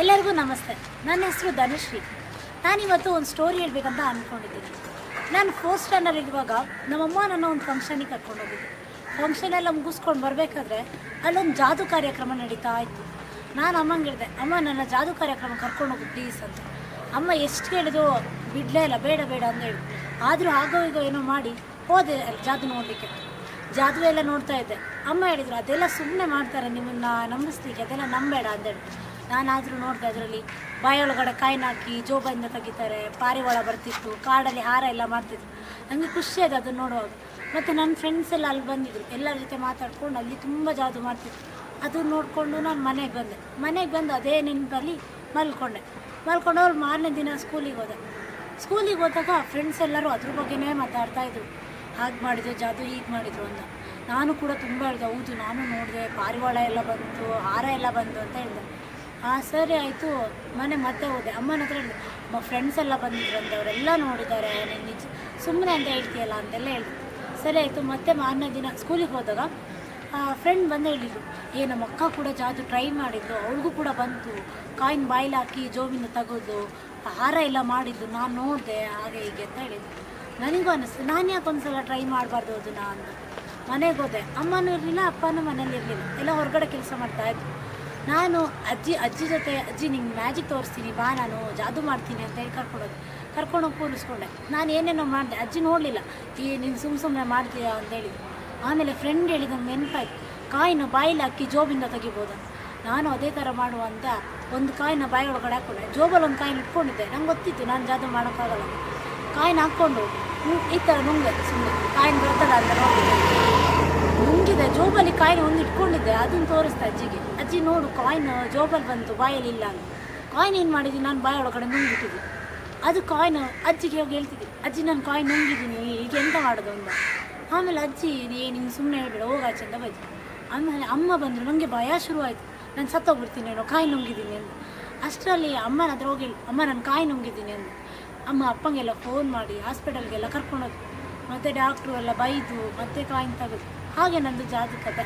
ಎಲ್ಲರಿಗೂ ನಮಸ್ತೆ. ನನ್ನ ಹೆಸರು ಧನುಶ್ರೀ. ನಾನಿವತ್ತು ಒಂದು ಸ್ಟೋರಿ ಹೇಳ್ಬೇಕಂತ ಅಂದ್ಕೊಂಡಿದ್ದೀನಿ ನಾನು ಫೋರ್ತ್ ನಮ್ಮ ನಮ್ಮಮ್ಮ ನನ್ನ ಒಂದು ಫಂಕ್ಷನಿಗೆ ಕರ್ಕೊಂಡೋಗಿದ್ದೆ ಫಂಕ್ಷನೆಲ್ಲ ಮುಗಿಸ್ಕೊಂಡು ಬರಬೇಕಾದ್ರೆ ಅಲ್ಲೊಂದು ಜಾದು ಕಾರ್ಯಕ್ರಮ ನಡೀತಾ ಇತ್ತು. ನಾನು ಅಮ್ಮಂಗೆ ಹೇಳಿದೆ, ಅಮ್ಮ, ನನ್ನ ಜಾದು ಕಾರ್ಯಕ್ರಮ ಕರ್ಕೊಂಡು ಕರ್ಕೊಂಡೋಗು ಪ್ಲೀಸ್ ಅಂತ. ಅಮ್ಮ, ಎಷ್ಟು ಹೇಳಿದ್ರು ಬಿಡಲೇ ಇಲ್ಲ, ಬೇಡ ಬೇಡ ಅಂತ ಹೇಳಿ. ಆದರೂ ಆಗೋ ಈಗ ಏನೋ ಮಾಡಿ ಹೋದೆ ಜಾದು ನೋಡಲಿಕ್ಕೆ ಜಾದು ಎಲ್ಲ ನೋಡ್ತಾ ಇದ್ದೆ. ಅಮ್ಮ ಹೇಳಿದರು, ಅದೆಲ್ಲ ಸುಮ್ಮನೆ ಮಾಡ್ತಾರೆ ನಿಮ್ಮನ್ನು, ನಂಬಿಸ್ಲಿಕ್ಕೆ ಅದೆಲ್ಲ ನಂಬೇಡ ಅಂತ ನಾನಾದರೂ ನೋಡಿದೆ ಅದರಲ್ಲಿ. ಬಾಯೊಳಗಡೆ ಕಾಯಿನ ಹಾಕಿ ಜೋಬಿಂದ ತೆಗಿತಾರೆ ಪಾರಿವಾಳ ಬರ್ತಿತ್ತು, ಕಾಡಲ್ಲಿ ಹಾರ ಎಲ್ಲ ಮಾಡ್ತಿತ್ತು ನನಗೆ ಖುಷಿ ಆಯ್ತು ಅದನ್ನು ನೋಡುವಾಗ. ಮತ್ತು ನನ್ನ ಫ್ರೆಂಡ್ಸ್ ಎಲ್ಲ ಅಲ್ಲಿ ಬಂದಿದ್ರು. ಎಲ್ಲರ ಜೊತೆ ಮಾತಾಡ್ಕೊಂಡು ಅಲ್ಲಿ ತುಂಬ ಜಾದು ಮಾಡ್ತಿತ್ತು ಅದು ನೋಡಿಕೊಂಡು ನಾನು ಮನೆಗೆ ಬಂದೆ. ಮನೆಗೆ ಬಂದು ಅದೇ ನೆನಪಲ್ಲಿ ಮಲ್ಕೊಂಡೆ. ಮಲ್ಕೊಂಡು ಅವ್ರು ಮಾರನೇ ದಿನ ಸ್ಕೂಲಿಗೆ ಹೋದೆ. ಸ್ಕೂಲಿಗೆ ಹೋದಾಗ ಫ್ರೆಂಡ್ಸ್ ಎಲ್ಲರೂ ಅದ್ರ ಬಗ್ಗೆನೇ ಮಾತಾಡ್ತಾ ಇದ್ರು. ಹಾಗೆ ಮಾಡಿದ್ರು ಜಾದು, ಹೀಗೆ ಮಾಡಿದ್ರು ಅಂತ. ನಾನು ಕೂಡ ತುಂಬ ಹೇಳಿದೆ, ಹೌದು, ನಾನು ನೋಡಿದೆ, ಪಾರಿವಾಳ ಎಲ್ಲ ಬಂತು, ಹಾರ ಎಲ್ಲ ಬಂತು ಅಂತ ಹೇಳಿದೆ. ಹಾಂ ಸರಿ ಆಯಿತು. ಮನೆ ಮತ್ತೆ ಹೋದೆ. ಅಮ್ಮನ ಹತ್ರ ಫ್ರೆಂಡ್ಸ್ ಎಲ್ಲ ಬಂದಿದ್ರಂತೆ ಅವರೆಲ್ಲ ನೋಡಿದ್ದಾರೆ. ನಿಜ ಸುಮ್ಮನೆ ಅಂತ ಹೇಳ್ತೀಯಲ್ಲ ಅಂತೆಲ್ಲ ಹೇಳಿದೆ. ಸರಿ ಆಯಿತು, ಮತ್ತೆ ಮಾರನೇ ದಿನ ಸ್ಕೂಲಿಗೆ ಹೋದಾಗ ಫ್ರೆಂಡ್ ಬಂದು ಹೇಳಿದ್ರು ಏ, ನಮ್ಮ ಅಕ್ಕ ಕೂಡ ಜಾದು ಟ್ರೈ ಮಾಡಿದ್ದು ಅವಳಿಗೂ ಕೂಡ ಬಂತು. ಕಾಯಿನ್ ಬಾಯಿಲ್ ಹಾಕಿ ಜೋಬಿನ ತೆಗೆದು. ಹಾರ ಎಲ್ಲ ಮಾಡಿದ್ದು ನಾನು ನೋಡಿದೆ, ಹಾಗೆ ಹೀಗೆ ಅಂತ ಹೇಳಿದ್ರು ನನಗೂ ಅನ್ನಿಸ್ತು ನಾನು ಯಾಕೆ ಒಂದ್ಸಲ ಟ್ರೈ ಮಾಡಬಾರ್ದು ಅದನ್ನ ಅಂತ ಮನೆಗೆ ಹೋದೆ. ಅಮ್ಮನೂ ಇರಲಿಲ್ಲ, ಅಪ್ಪನೂ ಮನೇಲಿ ಇರಲಿಲ್ಲ. ಎಲ್ಲ ಹೊರಗಡೆ ಕೆಲಸ ಮಾಡ್ತಾ ಇದ್ರು. ನಾನು ಅಜ್ಜಿ ಅಜ್ಜಿ ಜೊತೆ, ಅಜ್ಜಿ ನಿಂಗೆ ಮ್ಯಾಜಿಕ್ ತೋರಿಸ್ತೀನಿ, ಬಾ ನಾನು ಜಾದು ಮಾಡ್ತೀನಿ ಅಂತ ಹೇಳಿ ಕರ್ಕೊಂಡೋಗಿ ಕರ್ಕೊಂಡೋಗಿ ಕೂರಿಸ್ಕೊಂಡೆ. ನಾನು ಏನೇನೋ ಮಾಡಿದೆ, ಅಜ್ಜಿ ನೋಡಲಿಲ್ಲ. ಈ ನೀನು ಸುಮ್ಮ ಸುಮ್ಮನೆ ಮಾಡ್ತೀಯಾ ಅಂತ ಹೇಳಿದ್ರು ಆಮೇಲೆ ಫ್ರೆಂಡ್ ಹೇಳಿದ ನೆನಪಾಯ್ತು. ಕಾಯಿನ ಬಾಯಿಲಿ ಅಕ್ಕಿ ಜೋಬಿಂದ ತೆಗಿಬೋದು ನಾನು ಅದೇ ಥರ ಮಾಡುವ ಅಂತ ಒಂದು ಕಾಯಿನ ಬಾಯಿ ಒಳಗಡೆ ಹಾಕ್ಕೊಂಡೆ ಜೋಬಲ್ಲಿ ಒಂದು ಕಾಯಿನ ಇಟ್ಕೊಂಡಿದ್ದೆ. ನಂಗೆ ಗೊತ್ತಿತ್ತು ನಾನು ಜಾದು ಮಾಡೋಕ್ಕಾಗಲ್ಲ ಕಾಯಿನ ಹಾಕ್ಕೊಂಡು ಈ ಥರ ನುಂಗೆ ಸುಮ್ಮನೆ ಕಾಯಿನ ಬರ್ತದ ಅಂತ ನೋಡಿದೆ ನುಂಗಿದೆ ಕಾಯಿನ ಒಂದು ಇಟ್ಕೊಂಡಿದ್ದೆ ಅದನ್ನು ತೋರಿಸ್ತಾ ಅಜ್ಜಿಗೆ. ಅಜ್ಜಿ ನೋಡು ಕಾಯಿನ್ ಜೋಬಲ್ಲಿ ಬಂತು, ಬಾಯಲ್ಲಿ ಇಲ್ಲ ಅಂತ. ಕಾಯಿನ್ ಏನು ಮಾಡಿದ್ದೀನಿ ನಾನು ಬಾಯ ಒಳಗಡೆ ನುಂಗಿಟ್ಟಿದ್ದೆ ಅದು ಕಾಯಿನ್ ಅಜ್ಜಿಗೆ ಹೋಗಿ ಹೇಳ್ತಿದ್ದೆ. ಅಜ್ಜಿ, ನಾನು ಕಾಯಿನ್ ನುಂಗಿದ್ದೀನಿ, ಈಗ ಎಂತ ಮಾಡೋದು ಅಂತ. ಆಮೇಲೆ ಅಜ್ಜಿ ಏ ನಿಂಗೆ ಸುಮ್ಮನೆ ಹೇಳ್ಬೇಡ ಹೋಗಾಚೆ ಅಂತ ಬಜ್ಜಿ ಆಮೇಲೆ ಅಮ್ಮ ಬಂದರು ನನಗೆ ಭಯ ಶುರುವಾಯಿತು. ನಾನು ಸತ್ತೋಗ್ಬಿಡ್ತೀನಿ ಏನೋ ಕಾಯಿ ನುಂಗಿದ್ದೀನಿ ಅಂತ. ಅಷ್ಟರಲ್ಲಿ ಅಮ್ಮನ ಹತ್ರ ಹೋಗಿ ಅಮ್ಮ, ನಾನು ಕಾಯಿ ನುಂಗಿದ್ದೀನಿ ಅಂತ. ಅಮ್ಮ ಅಪ್ಪಂಗೆಲ್ಲ ಫೋನ್ ಮಾಡಿ ಹಾಸ್ಪಿಟಲ್ಗೆಲ್ಲ ಕರ್ಕೊಂಡೋಗಿ ಮತ್ತು ಡಾಕ್ಟ್ರು ಎಲ್ಲ ಬೈದು, ಮತ್ತೆ ಕಾಯಿನ್ ತೆಗೆದು. ಹಾಗೆ ನಂದು ಜಾತಿ ಕತೆ